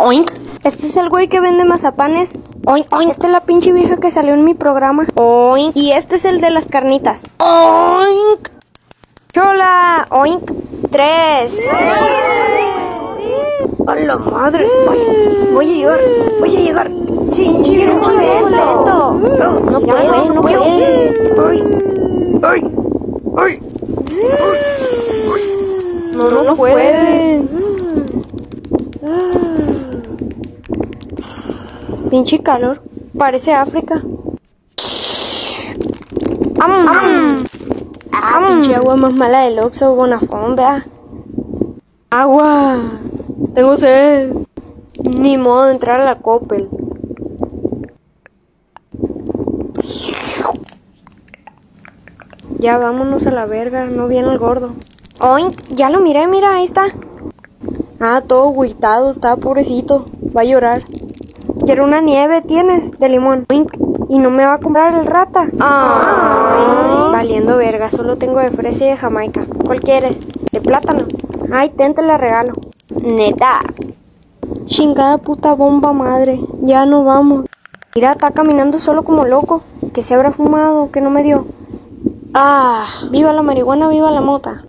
oink. Este es el güey que vende mazapanes. Oink, oink. Esta es la pinche vieja que salió en mi programa. Oink. Y este es el de las carnitas. Oink. Chola. Oink. Tres. A la madre. Voy, voy a llegar. Voy a llegar. Sí, quiero un boleto. No, no puedo, no puedo. Ay, ay, ay. No, no, no puede. Pinche calor. Parece África. ¡Am! ¡Am! Ah, pinche agua más mala del Oxxo, Bonafón, vea. ¡Agua! Tengo sed. Ni modo de entrar a la Coppel. Ya vámonos a la verga, no viene el gordo. ¡Oink! Ya lo miré, mira, ahí está. Ah, todo agüitado, está pobrecito. Va a llorar. Quiero una nieve, ¿tienes? De limón. Oink. Y no me va a comprar el rata. Ay, valiendo verga, solo tengo de fresa y de jamaica. ¿Cuál quieres? De plátano. Ay, ten, te la regalo. Neta. Chingada puta bomba madre. Ya no vamos. Mira, está caminando solo como loco. Que se habrá fumado, que no me dio. Ah, viva la marihuana, viva la mota.